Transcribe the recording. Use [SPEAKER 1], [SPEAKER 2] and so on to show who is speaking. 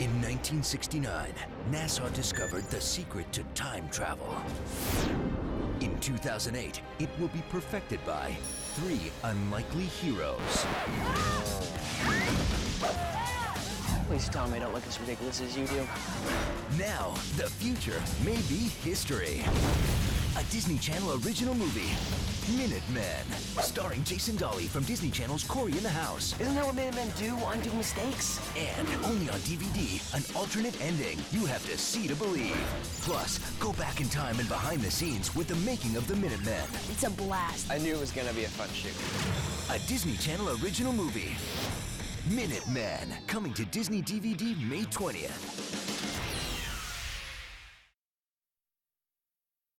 [SPEAKER 1] In 1969, NASA discovered the secret to time travel. In 2008, it will be perfected by three unlikely heroes.
[SPEAKER 2] Please tell me I don't look as ridiculous as you do.
[SPEAKER 1] Now, the future may be history. A Disney Channel original movie, Minutemen, starring Jason Dolley from Disney Channel's Cory in the House.
[SPEAKER 2] Isn't that what Minutemen do? Undo mistakes?
[SPEAKER 1] And only on DVD, an alternate ending you have to see to believe. Plus, go back in time and behind the scenes with the making of the Minutemen.
[SPEAKER 3] It's a blast.
[SPEAKER 2] I knew it was gonna be a fun shoot.
[SPEAKER 1] A Disney Channel original movie. Minutemen, coming to Disney DVD May 20th.